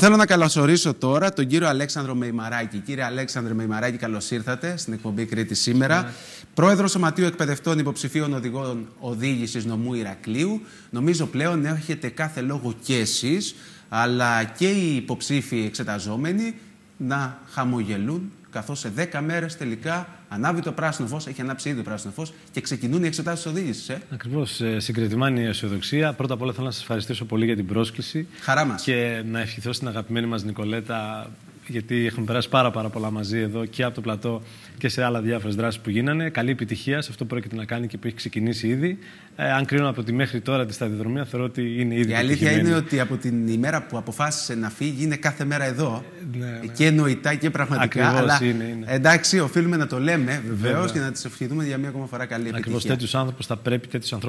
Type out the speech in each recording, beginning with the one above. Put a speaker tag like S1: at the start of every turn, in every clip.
S1: Θέλω να καλωσορίσω τώρα τον κύριο Αλέξανδρο Μεϊμαράκη. Κύριε Αλέξανδρο Μεϊμαράκη, καλώς ήρθατε στην εκπομπή Κρήτη σήμερα. Ναι. Πρόεδρος Σωματείου Εκπαιδευτών Υποψηφίων Οδηγών Οδήγησης Νομού Ηρακλείου. Νομίζω πλέον έχετε κάθε λόγο και εσείς, αλλά και οι υποψήφοι εξεταζόμενοι να χαμογελούν καθώς σε 10 μέρες τελικά ανάβει το πράσινο φως, έχει ανάψει ήδη το πράσινο φως και ξεκινούν οι εξετάσεις της οδήγησης. Ε.
S2: Ακριβώς. Ε, συγκριτημένη η αισιοδοξία. Πρώτα απ' όλα θέλω να σας ευχαριστήσω πολύ για την πρόσκληση.
S1: Χαρά μας.
S2: Και να ευχηθώ στην αγαπημένη μας Νικολέτα γιατί έχουμε περάσει πάρα, πάρα πολλά μαζί εδώ και από το πλατό και σε άλλα διάφορες δράσεις που γίνανε. Καλή επιτυχία σε αυτό που πρόκειται να κάνει και που έχει ξεκινήσει ήδη. Ε, αν κρίνω από τη μέχρι τώρα τη σταδιοδρομία, θεωρώ ότι είναι ήδη.
S1: Η αλήθεια είναι ότι από την ημέρα που αποφάσισε να φύγει είναι κάθε μέρα εδώ. Ε, ναι, ναι. Και νοητά και πραγματικά.
S2: Ακριβώς αλλά είναι, είναι.
S1: εντάξει, οφείλουμε να το λέμε βεβαίως και να τη ευχηθούμε για μία ακόμα φορά καλή επιτυχία.
S2: Ακριβώς τέτοιους άνθρωπου θα πρέπει,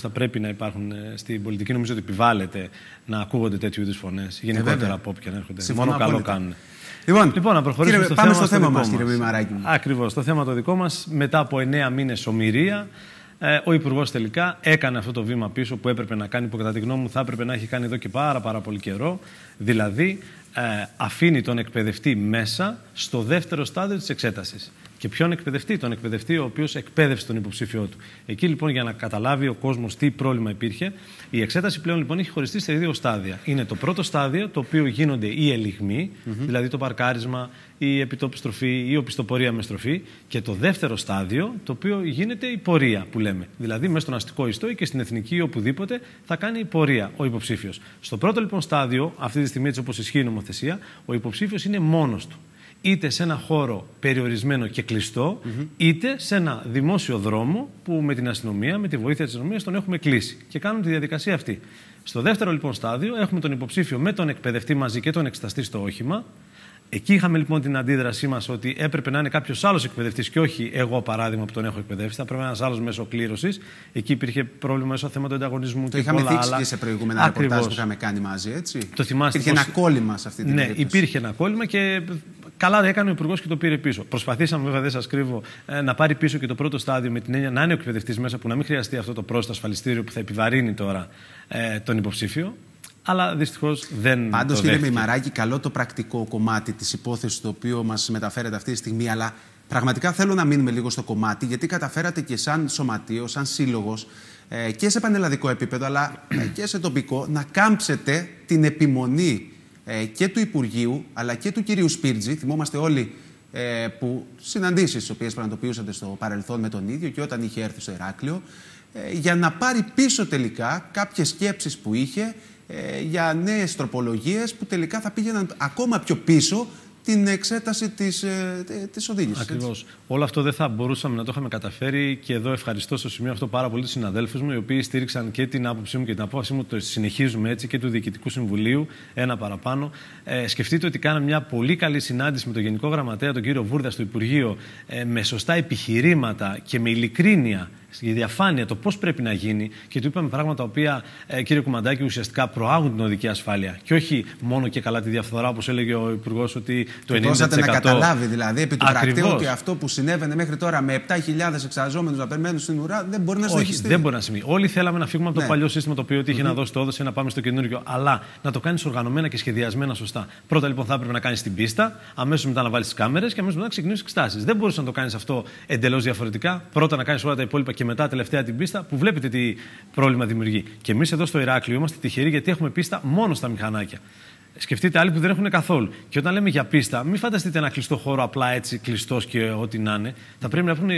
S2: θα πρέπει να υπάρχουν ε, στην πολιτική. Νομίζω ότι επιβάλλεται να ακούγονται τέτοιου είδους φωνές. Γενικότερα ε, από όποιον έρχονται. Μόνο καλό κάνουν.
S1: Λοιπόν,
S2: λοιπόν να προχωρήσουμε
S1: κύριε,
S2: στο
S1: πάμε
S2: θέμα
S1: στο θέμα μας, κύριε Μημαράκη.
S2: Ακριβώς. Το θέμα το δικό μας, μετά από 9 μήνες ομοιρία, ε, ο Υπουργός τελικά έκανε αυτό το βήμα πίσω που έπρεπε να κάνει, που κατά τη γνώμη μου θα έπρεπε να έχει κάνει εδώ και πάρα, πάρα πολύ καιρό. Δηλαδή, ε, αφήνει τον εκπαιδευτή μέσα στο δεύτερο στάδιο της εξέτασης. Και ποιον εκπαιδευτή, τον εκπαιδευτή ο οποίος εκπαίδευσε τον υποψήφιό του. Εκεί λοιπόν για να καταλάβει ο κόσμος τι πρόβλημα υπήρχε, η εξέταση πλέον λοιπόν έχει χωριστεί σε δύο στάδια. Είναι το πρώτο στάδιο, το οποίο γίνονται οι ελιγμοί, δηλαδή το παρκάρισμα, η επιτόπου στροφή ή οπισθοπορία με στροφή. Και το δεύτερο στάδιο, το οποίο γίνεται η πορεία που λέμε. Δηλαδή μέσα στον αστικό ιστό ή και στην εθνική ή οπουδήποτε θα κάνει η πορεία ο υποψήφιος. Στο πρώτο λοιπόν στάδιο, αυτή τη στιγμή έτσι όπως ισχύει η νομοθεσία, ο υποψήφιος είναι μόνος του είτε σε ένα χώρο περιορισμένο και κλειστό, είτε σε ένα δημόσιο δρόμο που με την αστυνομία, με τη βοήθεια της αστυνομίας, τον έχουμε κλείσει. Και κάνουμε τη διαδικασία αυτή. Στο δεύτερο λοιπόν στάδιο έχουμε τον υποψήφιο με τον εκπαιδευτή μαζί και τον εξεταστή στο όχημα. Εκεί είχαμε λοιπόν την αντίδρασή μας ότι έπρεπε να είναι κάποιος άλλος εκπαιδευτής και όχι εγώ, παράδειγμα, που τον έχω εκπαιδεύσει. Θα πρέπει να είναι ένας άλλος μέσω κλήρωσης. Εκεί υπήρχε πρόβλημα μέσω θέμα του ανταγωνισμού
S1: το
S2: και
S1: είχαμε
S2: πολλά
S1: δείξει
S2: άλλα.
S1: και σε προηγούμενα ρεπορτάζ που είχαμε κάνει μαζί, έτσι.
S2: Το θυμάστε.
S1: Υπήρχε
S2: πώς...
S1: ένα κόλλημα σε αυτή την
S2: Ναι,
S1: περίπτωση.
S2: υπήρχε ένα κόλλημα και καλά έκανε ο Υπουργός και το πήρε πίσω. Προσπαθήσαμε, βέβαια, δεν σας κρύβω, ε, να πάρει πίσω και το πρώτο στάδιο με την έννοια να είναι ο εκπαιδευτής μέσα που να μην χρειαστεί αυτό το πρόσθετο ασφαλιστήριο που θα επιβαρύνει τώρα ε, τον υποψήφιο αλλά δυστυχώς δεν.
S1: Πάντως, κύριε Μημαράκη, καλό το πρακτικό κομμάτι της υπόθεσης το οποίο μας μεταφέρεται αυτή τη στιγμή, αλλά πραγματικά θέλω να μείνουμε λίγο στο κομμάτι, γιατί καταφέρατε και σαν σωματείο, σαν σύλλογος ε, και σε πανελλαδικό επίπεδο, αλλά ε, και σε τοπικό, να κάμψετε την επιμονή ε, και του Υπουργείου, αλλά και του κυρίου Σπίρτζη. Θυμόμαστε όλοι ε, που συναντήσεις, τι οποίες πραγματοποιούσατε στο παρελθόν με τον ίδιο και όταν είχε έρθει στο Ηράκλειο, ε, για να πάρει πίσω τελικά κάποιες σκέψεις που είχε ε, για νέες τροπολογίες που τελικά θα πήγαιναν ακόμα πιο πίσω την εξέταση της, ε, της οδήγησης.
S2: Ακριβώς. Όλο αυτό δεν θα μπορούσαμε να το είχαμε καταφέρει και εδώ ευχαριστώ στο σημείο αυτό πάρα πολύ τους συναδέλφους μου οι οποίοι στήριξαν και την άποψή μου και την απόφαση μου το συνεχίζουμε έτσι και του Διοικητικού Συμβουλίου ένα παραπάνω. Ε, σκεφτείτε ότι κάναμε μια πολύ καλή συνάντηση με τον Γενικό Γραμματέα τον κύριο Βούρδα στο Υπουργείο ε, με σωστά επιχειρήματα και με ειλικρίνεια η διαφάνεια, το πώς πρέπει να γίνει και του είπαμε πράγματα τα οποία, ε, κύριε Κουμαντάκη, ουσιαστικά προάγουν την οδική ασφάλεια. Και όχι μόνο και καλά τη διαφθορά, όπως έλεγε ο Υπουργός, ότι το 90%.
S1: Δώσατε να καταλάβει δηλαδή επί του πρακτέου ότι αυτό που συνέβαινε μέχρι τώρα με 7.000 εξαζόμενου να περιμένουν στην ουρά δεν μπορεί να συνεχιστεί.
S2: Όχι, δεν μπορεί να συμβεί. Όλοι θέλαμε να φύγουμε από το ναι. παλιό σύστημα το οποίο είχε mm -hmm. να δώσει το έδωσε να πάμε στο καινούργιο. Αλλά να το κάνεις οργανωμένα και σχεδιασμένα σωστά. Πρώτα λοιπόν θα έπρεπε να κάνεις την πίστα, αμέσως μετά να βάλεις τις κάμερες και αμέσως μετά να ξεκινήσει εξτάσει. Δεν μπορούσες να το κάνεις αυτό εντελώς διαφορετικά. Πρώτα να κάνεις όλα τα υπόλοιπα και μετά τελευταία την πίστα που βλέπετε τι πρόβλημα δημιουργεί. Και εμείς εδώ στο Ηράκλειο είμαστε τυχεροί γιατί έχουμε πίστα μόνο στα μηχανάκια. Σκεφτείτε άλλοι που δεν έχουν καθόλου. Και όταν λέμε για πίστα, μην φανταστείτε ένα κλειστό χώρο απλά έτσι κλειστός και ό,τι να είναι. Θα πρέπει να έχουν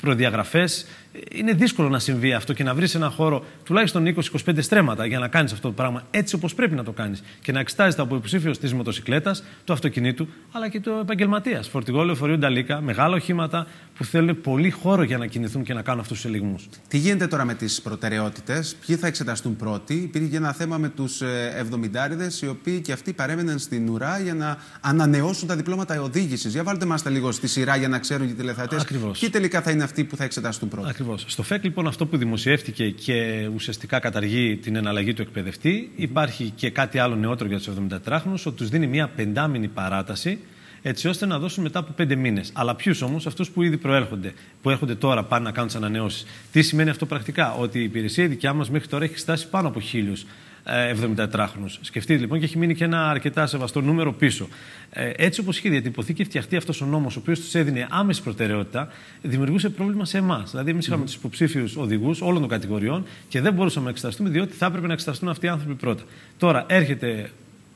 S2: προδιαγραφές. Είναι δύσκολο να συμβεί αυτό και να βρεις ένα χώρο τουλάχιστον 20-25 στρέμματα για να κάνεις αυτό το πράγμα έτσι όπως πρέπει να το κάνεις. Και να εξετάζεται από υποψήφιο της μοτοσυκλέτας, του αυτοκινήτου, αλλά και του επαγγελματίας. Φορτηγό, λεωφορείο, νταλίκα, μεγάλα οχήματα που θέλουν πολύ χώρο για να κινηθούν και να κάνουν αυτούς τους ελιγμούς.
S1: Τι γίνεται τώρα με τις προτεραιότητες, ποιοι θα εξεταστούν πρώτοι; Υπήρχε και ένα θέμα με τους 70 οι οποίοι και αυτοί παρέμεναν στην ουρά για να ανανεώσουν τα διπλώματα οδήγησης. Για βάλτε μας τα λίγο στη σειρά για να ξέρουν οι τηλεθεατές ποιοι τελικά θα είναι αυτοί που θα εξεταστούν πρώτα.
S2: Ακριβώς. Στο ΦΕΚ, λοιπόν, αυτό που δημοσιεύτηκε και ουσιαστικά καταργεί την εναλλαγή του εκπαιδευτή, υπάρχει και κάτι άλλο νεότερο για τους 74χρονου, ότι τους δίνει μια πεντάμινη παράταση έτσι ώστε να δώσουν μετά από πέντε μήνες. Αλλά ποιους όμως, αυτούς που ήδη προέρχονται, που έρχονται τώρα πάνε να κάνουν τις ανανεώσεις. Τι σημαίνει αυτό πρακτικά, ότι η υπηρεσία η δικιά μας μέχρι τώρα έχει στάσει πάνω από χίλιους 74χρονου. Σκεφτείτε λοιπόν και έχει μείνει και ένα αρκετά σεβαστό νούμερο πίσω. Ε, έτσι όπως είχε διατυπωθεί και φτιαχτεί αυτός ο νόμος, ο οποίος τους έδινε άμεση προτεραιότητα, δημιουργούσε πρόβλημα σε εμάς. Δηλαδή, εμείς είχαμε mm. τους υποψήφιους οδηγούς όλων των κατηγοριών και δεν μπορούσαμε να εξεταστούμε, διότι θα έπρεπε να εξεταστούν αυτοί οι άνθρωποι πρώτα. Τώρα έρχεται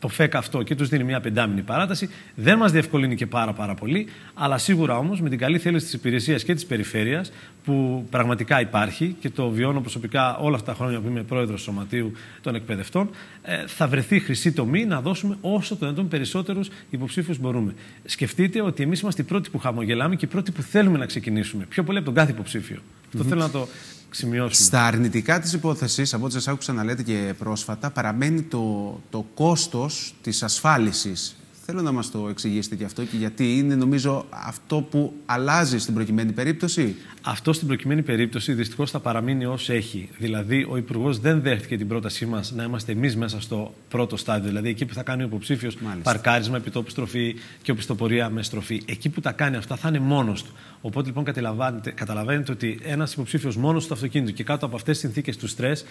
S2: το ΦΕΚ αυτό και τους δίνει μια πεντάμινη παράταση. Δεν μας διευκολύνει και πάρα, πάρα πολύ, αλλά σίγουρα όμως με την καλή θέληση της υπηρεσίας και της περιφέρειας, που πραγματικά υπάρχει και το βιώνω προσωπικά όλα αυτά τα χρόνια που είμαι πρόεδρος Σωματείου των Εκπαιδευτών, ε, θα βρεθεί χρυσή τομή να δώσουμε όσο το δυνατόν περισσότερους υποψήφιους μπορούμε. Σκεφτείτε ότι εμείς είμαστε οι πρώτοι που χαμογελάμε και οι πρώτοι που θέλουμε να ξεκινήσουμε. Πιο πολύ από τον κάθε υποψήφιο. Αυτό θέλω να το σημειώσουμε.
S1: Στα αρνητικά της υπόθεσης, από ό,τι σας άκουσα να λέτε και πρόσφατα, παραμένει το, το κόστος της ασφάλισης. Θέλω να μας το εξηγήσετε και αυτό και γιατί είναι νομίζω αυτό που αλλάζει στην προκειμένη περίπτωση.
S2: Αυτό στην προκειμένη περίπτωση δυστυχώς θα παραμείνει ως έχει. Δηλαδή ο Υπουργός δεν δέχτηκε την πρότασή μας να είμαστε εμείς μέσα στο πρώτο στάδιο. Δηλαδή εκεί που θα κάνει ο υποψήφιος παρκάρισμα, επιτόπου στροφή και οπισθοπορία με στροφή. Εκεί που τα κάνει αυτά θα είναι μόνος του. Οπότε λοιπόν καταλαβαίνετε, καταλαβαίνετε ότι ένας υποψήφιος μόνος στο αυτοκίνητο και κάτω από αυτές τις συνθήκες του στρες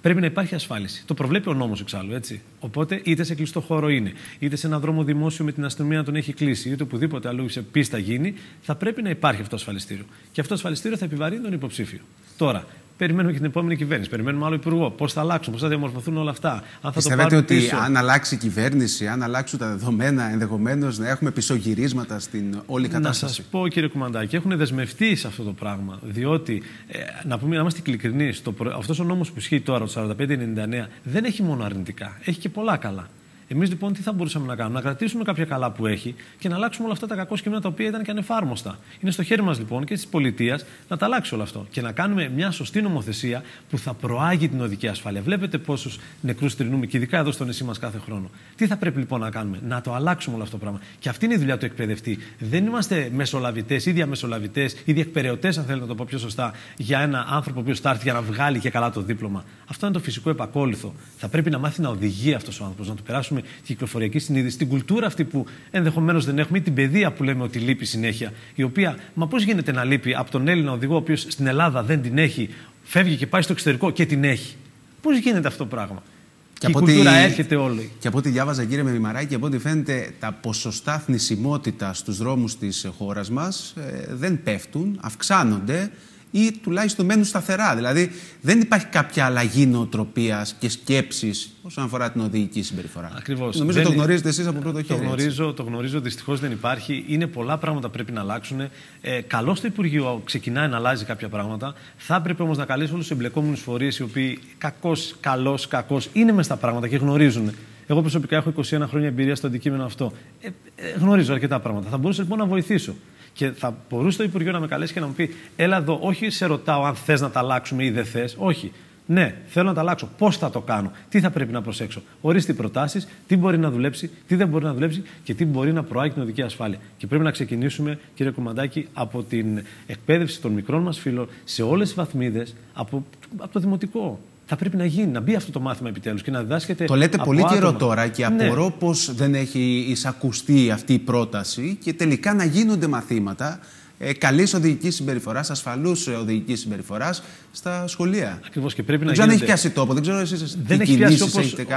S2: πρέπει να υπάρχει ασφάλιση. Το προβλέπει ο νόμος εξάλλου, έτσι. Οπότε είτε σε κλειστό χώρο είναι, είτε σε ένα δρόμο δημόσιο με την αστυνομία να τον έχει κλείσει, είτε οπουδήποτε αλλού σε πίστα γίνει, θα πρέπει να υπάρχει αυτό το ασφαλιστήριο. Και αυτό το ασφαλιστήριο θα επιβαρύνει τον υποψήφιο. Τώρα, περιμένουμε και την επόμενη κυβέρνηση. Περιμένουμε άλλο υπουργό. Πώς θα αλλάξουν, πώς θα διαμορφωθούν όλα αυτά.
S1: Αν θα Πιστεύετε το ότι πίσω... αν αλλάξει η κυβέρνηση, αν αλλάξουν τα δεδομένα, ενδεχομένως να έχουμε πισωγυρίσματα στην όλη κατάσταση;
S2: Να σας πω, κύριε Κουμαντάκη, έχουν δεσμευτεί σε αυτό το πράγμα. Διότι, ε, να, πούμε, να είμαστε ειλικρινείς, αυτός ο νόμος που ισχύει τώρα, το 4599, δεν έχει μόνο αρνητικά. Έχει και πολλά καλά. Εμείς λοιπόν τι θα μπορούσαμε να κάνουμε, να κρατήσουμε κάποια καλά που έχει και να αλλάξουμε όλα αυτά τα κακό κείμενα τα οποία ήταν και ανεφάρμοστα. Είναι στο χέρι μας λοιπόν και της πολιτείας να τα αλλάξει όλο αυτό και να κάνουμε μια σωστή νομοθεσία που θα προάγει την οδική ασφάλεια. Βλέπετε πόσους νεκρούς τρινούμε και ειδικά εδώ στο νησί μας κάθε χρόνο. Τι θα πρέπει λοιπόν να κάνουμε, να το αλλάξουμε όλο αυτό το πράγμα. Και αυτή είναι η δουλειά του εκπαιδευτή. Δεν είμαστε μεσολαβητές ή διαμεσολαβητέ ή διεκπαιρεωτέ, αν θέλετε να το πω πιο σωστά, για ένα άνθρωπο που θα έρθει για να βγάλει και καλά το δίπλωμα. Αυτό είναι το φυσικό επακόλουθο. Θα πρέπει να μάθει να οδηγεί αυτός ο άνθρωπος, να του περάσουμε έχουμε κυκλοφοριακή συνείδηση, την κουλτούρα αυτή που ενδεχομένως δεν έχουμε, ή την παιδεία που λέμε ότι λείπει συνέχεια, η οποία, μα πώς γίνεται να λείπει από τον Έλληνα οδηγό, ο οποίος στην Ελλάδα δεν την έχει, φεύγει και πάει στο εξωτερικό και την έχει. Πώς γίνεται αυτό το πράγμα; Και, και η κουλτούρα έρχεται όλη.
S1: Και από ό,τι διάβαζα, κύριε Μεμιμαράκη, από ό,τι φαίνεται, τα ποσοστά θνησιμότητα στους δρόμους της χώρας μας ε, δεν πέφτουν, αυξάνονται ή τουλάχιστον μένουν σταθερά. Δηλαδή δεν υπάρχει κάποια αλλαγή νοοτροπίας και σκέψης όσον αφορά την οδηγική συμπεριφορά.
S2: Ακριβώς.
S1: Νομίζω το γνωρίζετε εσείς από πρώτο χέρι.
S2: Το γνωρίζω, το γνωρίζω δυστυχώς δεν υπάρχει. Είναι πολλά πράγματα που πρέπει να αλλάξουν. Ε, Καλώ το Υπουργείο ξεκινάει να αλλάζει κάποια πράγματα. Θα έπρεπε όμως να καλέσει όλους τους εμπλεκόμενους φορείς οι οποίοι κακώ, καλός, κακός είναι μες στα πράγματα και γνωρίζουν. Εγώ προσωπικά έχω 21 χρόνια εμπειρία στο αντικείμενο αυτό. Ε, ε, γνωρίζω αρκετά πράγματα. Θα μπορούσα λοιπόν να βοηθήσω. Και θα μπορούσε το Υπουργείο να με καλέσει και να μου πει: Έλα εδώ, όχι σε ρωτάω αν θες να τα αλλάξουμε ή δεν θες. Όχι. Ναι, θέλω να τα αλλάξω. Πώς θα το κάνω, τι θα πρέπει να προσέξω; Ορίστε προτάσεις, τι μπορεί να δουλέψει, τι δεν μπορεί να δουλέψει και τι μπορεί να προάγει την οδική ασφάλεια. Και πρέπει να ξεκινήσουμε, κύριε Κουμαντάκη, από την εκπαίδευση των μικρών μας φίλων σε όλες τις βαθμίδες, από, από το δημοτικό θα πρέπει να γίνει, να μπει αυτό το μάθημα επιτέλους και να διδάσκεται.
S1: Το λέτε πολύ άτομα. καιρό τώρα και ναι. απορώ ναι. πω δεν έχει εισακουστεί αυτή η πρόταση και τελικά να γίνονται μαθήματα ε, καλής οδηγικής συμπεριφοράς, ασφαλούς οδηγικής συμπεριφοράς στα σχολεία.
S2: Ακριβώς και πρέπει
S1: δεν
S2: να
S1: Δεν έχει πιάσει τόπο, δεν ξέρω εσείς
S2: δεν έχει πιάσει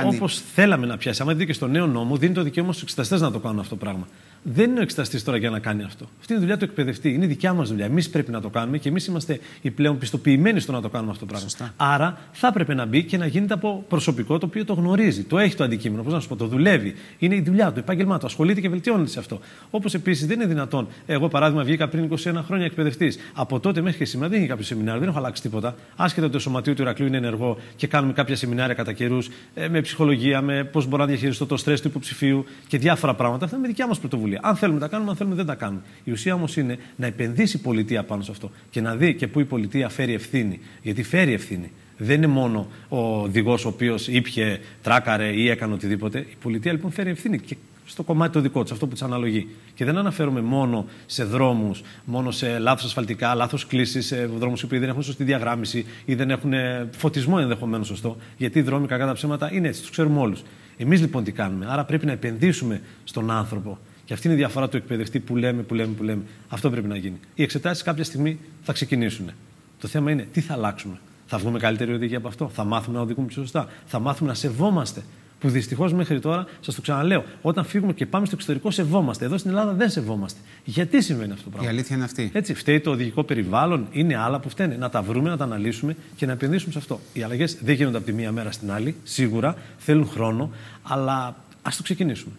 S2: όπω θέλαμε να πιάσει. Αν δείτε και στο νέο νόμο, δίνει το δικαίωμα στους εξεταστές να το κάνουν αυτό το πράγμα. Δεν είναι ο εξεταστή τώρα για να κάνει αυτό. Αυτή είναι η δουλειά του εκπαιδευτή. Είναι δικιά μας δουλειά. Εμείς πρέπει να το κάνουμε και εμείς είμαστε οι πλέον πιστοποιημένοι στο να το κάνουμε αυτό το πράγμα. Σωστά. Άρα θα έπρεπε να μπει και να γίνεται από προσωπικό το οποίο το γνωρίζει, το έχει το αντικείμενο. Πώς να σου πω, το δουλεύει. Είναι η δουλειά του, το επάγγελμά του. Ασχολείται και βελτιώνεται σε αυτό. Όπως επίσης δεν είναι δυνατόν. Εγώ, παράδειγμα, βγήκα πριν 21 χρόνια εκπαιδευτής. Από τότε μέχρι και σήμερα δεν έχει κάποιο σεμινάριο, δεν έχω αλλάξει τίποτα. Άσχετα ότι το σωματείο του Ηρακλείου είναι ενεργό και κάνουμε κάποια σεμινάρια κατά καιρούς ε, με ψυχολογία, με πώς μπορώ να διαχειριστώ το στρε του υποψηφίου και διάφορα πράγματα. Αυτά είναι δικιά μας πρωτοβουλία. Αν θέλουμε τα κάνουμε, αν θέλουμε δεν τα κάνουμε. Η ουσία όμως είναι να επενδύσει η πολιτεία πάνω σε αυτό και να δει και πού η πολιτεία φέρει ευθύνη. Γιατί φέρει ευθύνη. Δεν είναι μόνο ο οδηγός ο οποίος ήπια, τράκαρε ή έκανε οτιδήποτε. Η πολιτεία λοιπόν φέρει ευθύνη και στο κομμάτι το δικό της, αυτό που της αναλογεί. Και δεν αναφέρομαι μόνο σε δρόμους, μόνο σε λάθος ασφαλτικά, λάθος κλήσεις, σε δρόμους που δεν έχουν σωστή διαγράμμιση ή δεν έχουν φωτισμό ενδεχομένως σωστό. Γιατί οι δρόμοι, κακά τα ψέματα, είναι έτσι, τους ξέρουμε όλους. Εμείς λοιπόν τι κάνουμε. Άρα πρέπει να επενδύσουμε στον άνθρωπο και αυτή είναι η διαφορά του εκπαιδευτή που λέμε, που λέμε, που λέμε. Αυτό πρέπει να γίνει. Οι εξετάσεις κάποια στιγμή θα ξεκινήσουν. Το θέμα είναι τι θα αλλάξουμε. Θα Θα βγούμε καλύτεροι οδηγοί από αυτό; Θα μάθουμε να οδηγούμε πιο σωστά; Θα μάθουμε να σεβόμαστε; Που δυστυχώς μέχρι τώρα, σας το ξαναλέω, όταν φύγουμε και πάμε στο εξωτερικό, σεβόμαστε. Εδώ στην Ελλάδα δεν σεβόμαστε. Γιατί συμβαίνει αυτό το πράγμα;
S1: Η αλήθεια είναι αυτή.
S2: Έτσι, φταίει το οδηγικό περιβάλλον, είναι άλλα που φταίνε. Να τα βρούμε, να τα αναλύσουμε και να επενδύσουμε σε αυτό. Οι αλλαγές δεν γίνονται από τη μία μέρα στην άλλη, σίγουρα, θέλουν χρόνο, αλλά ας το ξεκινήσουμε.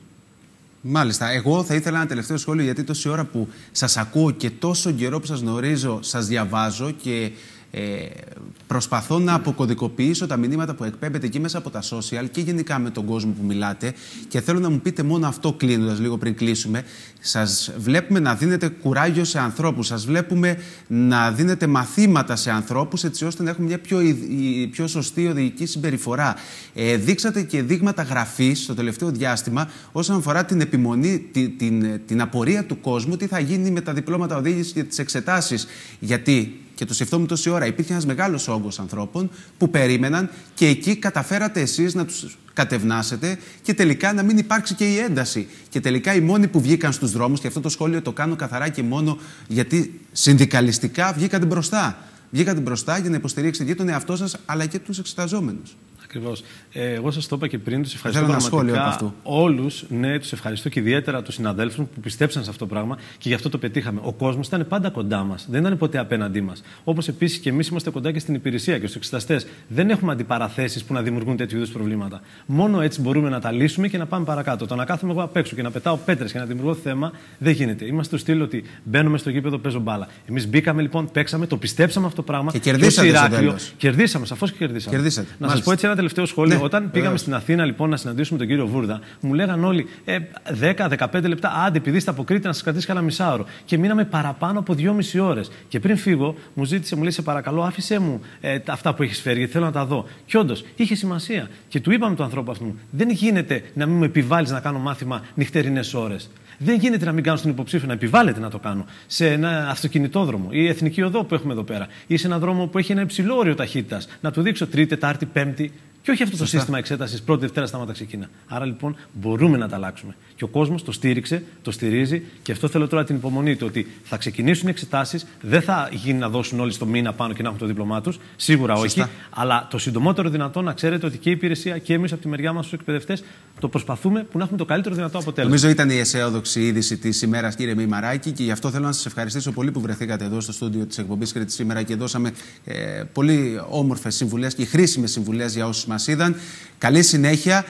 S1: Μάλιστα. Εγώ θα ήθελα ένα τελευταίο σχόλιο, γιατί τόση ώρα που σας ακούω και τόσο καιρό που σας γνωρίζω, σας διαβάζω και ε, προσπαθώ να αποκωδικοποιήσω τα μηνύματα που εκπέμπετε εκεί μέσα από τα social και γενικά με τον κόσμο που μιλάτε και θέλω να μου πείτε μόνο αυτό κλείνοντας λίγο πριν κλείσουμε. Σας βλέπουμε να δίνετε κουράγιο σε ανθρώπους, σας βλέπουμε να δίνετε μαθήματα σε ανθρώπους έτσι ώστε να έχουμε μια πιο, πιο σωστή οδηγική συμπεριφορά. Ε, δείξατε και δείγματα γραφής στο τελευταίο διάστημα όσον αφορά την επιμονή, την, την, την απορία του κόσμου, τι θα γίνει με τα διπλώματα οδήγησης και τις εξετάσεις. Γιατί και το σκεφτόμουν τόση ώρα. Υπήρχε ένας μεγάλος όγκος ανθρώπων που περίμεναν και εκεί καταφέρατε εσείς να τους κατευνάσετε και τελικά να μην υπάρξει και η ένταση. Και τελικά οι μόνοι που βγήκαν στους δρόμους, και αυτό το σχόλιο το κάνω καθαρά και μόνο γιατί συνδικαλιστικά βγήκατε μπροστά. Βγήκατε μπροστά για να υποστηρίξετε και τον εαυτό σας αλλά και τους εξεταζόμενους.
S2: Ακριβώς. Ε, εγώ σας το είπα και πριν, τους ευχαριστώ Θέλω πραγματικά όλους. Ναι, τους ευχαριστώ και ιδιαίτερα τους συναδέλφους που πιστέψαν σε αυτό το πράγμα και γι' αυτό το πετύχαμε. Ο κόσμος ήταν πάντα κοντά μας. Δεν ήταν ποτέ απέναντί μας. Όπως επίσης και εμείς είμαστε κοντά και στην υπηρεσία και στους εξεταστές. Δεν έχουμε αντιπαραθέσεις που να δημιουργούν τέτοιου είδους προβλήματα. Μόνο έτσι μπορούμε να τα λύσουμε και να πάμε παρακάτω. Το να κάθομαι εγώ απ' έξω και να πετάω πέτρες και να δημιουργώ θέμα δεν γίνεται. Είμαστε στο στυλ ότι μπαίνουμε στο γήπεδο, παίζω μπάλα. Εμείς μπήκαμε λοιπόν, παίξαμε, το πιστέψαμε αυτό το πράγμα.
S1: Και κερδίσαμε.
S2: Κερδίσαμε, σαφώς και κερδίσαμε. κερδίσατε. Να σας πω έτσι ένα τελευταίο σχόλιο. Ναι, Όταν πήγαμε στην Αθήνα λοιπόν να συναντήσουμε τον κύριο Βούρδα, μου λέγαν όλοι ε, 10-15 λεπτά, άντε, επειδή είστε αποκρίτη να σας κρατήσει κανένα μισάωρο. Και μείναμε παραπάνω από 2,5 ώρες. Και πριν φύγω, μου ζήτησε, μου λέει, σε παρακαλώ, άφησέ μου ε, αυτά που έχεις φέρει, γιατί θέλω να τα δω. Και όντως, είχε σημασία. Και του είπαμε τον ανθρώπου αυτού, δεν γίνεται να μην μου επιβάλλεις να κάνω μάθημα νυχτερινές ώρες. Δεν γίνεται να μην κάνω στον υποψήφιο, να επιβάλλεται να το κάνω σε ένα αυτοκινητόδρομο ή εθνική οδό που έχουμε εδώ πέρα ή σε ένα δρόμο που έχει ένα υψηλό όριο ταχύτητας. Να του δείξω τρίτη, τετάρτη, πέμπτη. Και όχι αυτό το σύστημα εξέτασης πρώτη, Δευτέρα, σταματά, ξεκίνα. Άρα λοιπόν μπορούμε να τα αλλάξουμε. Και ο κόσμος το στήριξε, το στηρίζει και αυτό θέλω τώρα την υπομονή του ότι θα ξεκινήσουν οι εξετάσεις, δεν θα γίνει να δώσουν όλοι στο μήνα πάνω και να έχουν το δίπλωμά τους. Σίγουρα Σωστά. όχι. Αλλά το συντομότερο δυνατό να ξέρετε ότι και η υπηρεσία και εμείς από τη μεριά μας του εκπαιδευτές το προσπαθούμε που να έχουμε το καλύτερο δυνατό αποτέλεσμα.
S1: Νομίζω ήταν η αισιόδοξη είδηση της ημέρας, κύριε Μημαράκη, και γι' αυτό θέλω να σας ευχαριστήσω πολύ που βρεθήκατε εδώ στο στούντιο της εκπομπής Κρήτη σήμερα και δώσαμε ε, πολύ όμορφες συμβουλές και χρήσιμες συμβουλές για όσους μας είδαν. Καλή συνέχεια.